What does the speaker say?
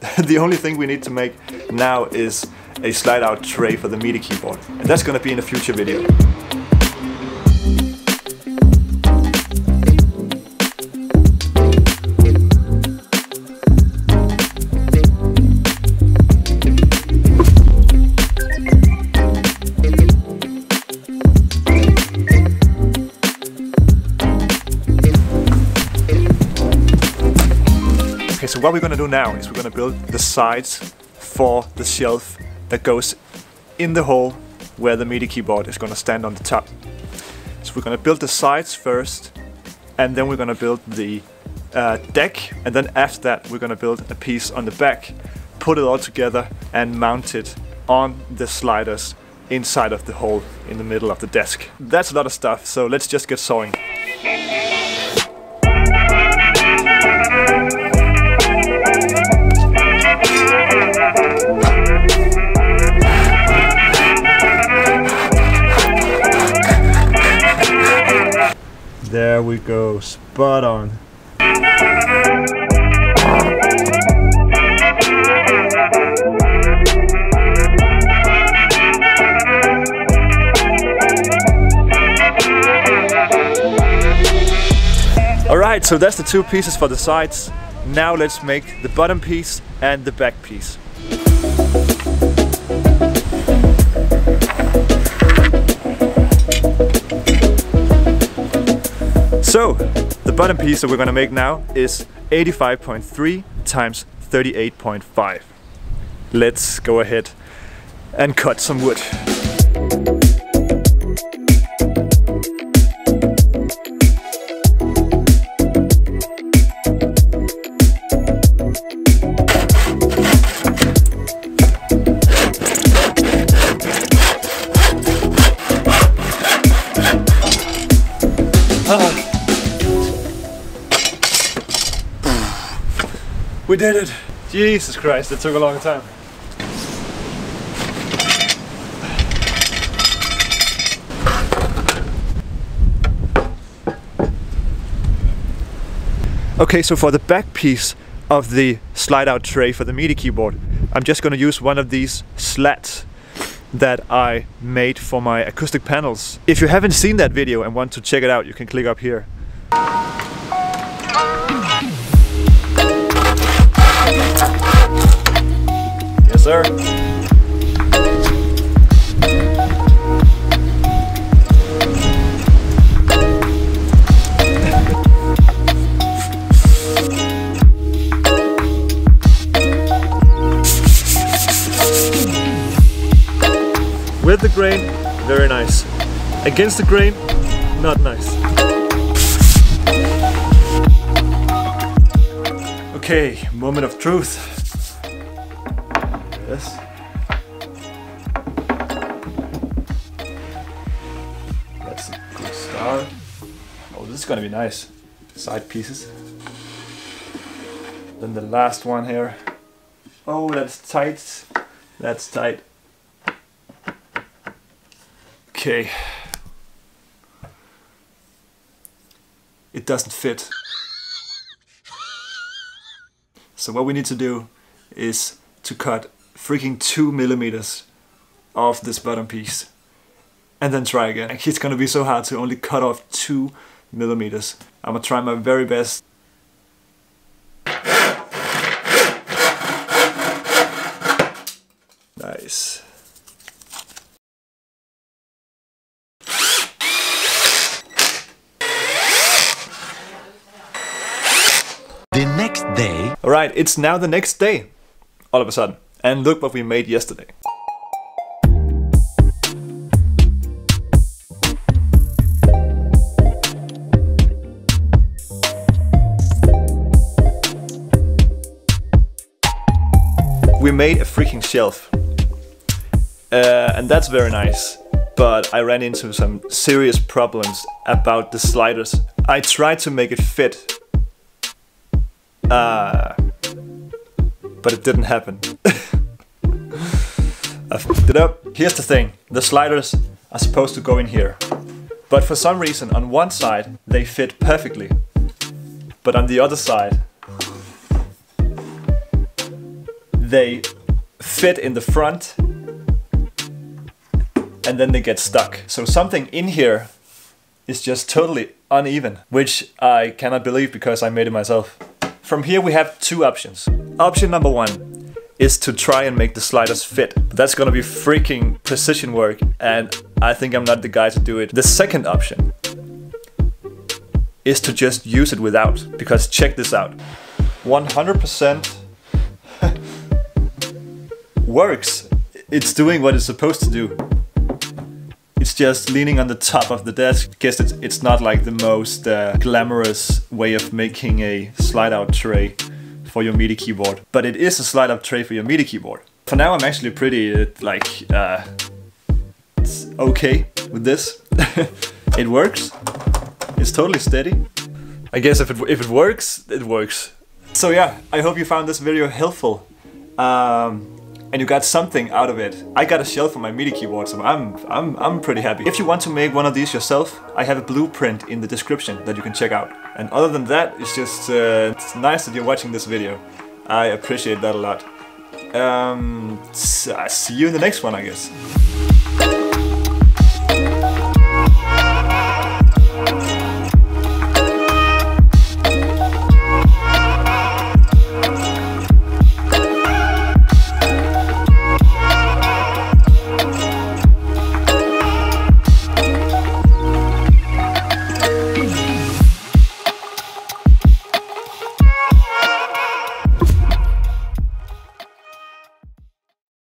the only thing we need to make now is a slide out tray for the MIDI keyboard. And that's gonna be in a future video. So what we're gonna do now is we're gonna build the sides for the shelf that goes in the hole where the MIDI keyboard is gonna stand on the top. So we're gonna build the sides first, and then we're gonna build the uh, deck, and then after that we're gonna build a piece on the back, put it all together and mount it on the sliders inside of the hole in the middle of the desk. That's a lot of stuff, so let's just get sewing. We go, spot on. Alright, so that's the two pieces for the sides. Now let's make the bottom piece and the back piece. So, the bottom piece that we're gonna make now is 85.3 times 38.5. Let's go ahead and cut some wood. We did it! Jesus Christ, it took a long time. Okay, so for the back piece of the slide out tray for the MIDI keyboard, I'm just gonna use one of these slats that I made for my acoustic panels. If you haven't seen that video and want to check it out, you can click up here. Sir. With the grain, very nice. Against the grain, not nice. Okay, moment of truth. This is gonna be nice. Side pieces. Then the last one here. Oh, that's tight. That's tight. Okay. It doesn't fit. So what we need to do is to cut freaking two millimeters off this bottom piece and then try again. It's gonna be so hard to only cut off two millimeters. I'm gonna try my very best. Nice. The next day, Alright, it's now the next day, all of a sudden. And look what we made yesterday. We made a freaking shelf. Uh, and that's very nice. But I ran into some serious problems about the sliders. I tried to make it fit uh, but it didn't happen. I fucked it up. Here's the thing, the sliders are supposed to go in here. But for some reason on one side they fit perfectly. But on the other side, they fit in the front and then they get stuck. So something in here is just totally uneven, which I cannot believe because I made it myself. From here we have two options. Option number one is to try and make the sliders fit. That's gonna be freaking precision work and I think I'm not the guy to do it. The second option is to just use it without because check this out. 100% works. It's doing what it's supposed to do. It's just leaning on the top of the desk. Guess it's, it's not like the most uh, glamorous way of making a slide out tray for your MIDI keyboard, but it is a slide out tray for your MIDI keyboard. For now I'm actually pretty uh, like uh, okay with this. it works. It's totally steady. I guess if it, if it works, it works. So yeah, I hope you found this video helpful. Um, and you got something out of it. I got a shell for my MIDI keyboard, so I'm, I'm, I'm pretty happy. If you want to make one of these yourself, I have a blueprint in the description that you can check out. And other than that, it's just uh, it's nice that you're watching this video. I appreciate that a lot. Um, see you in the next one, I guess.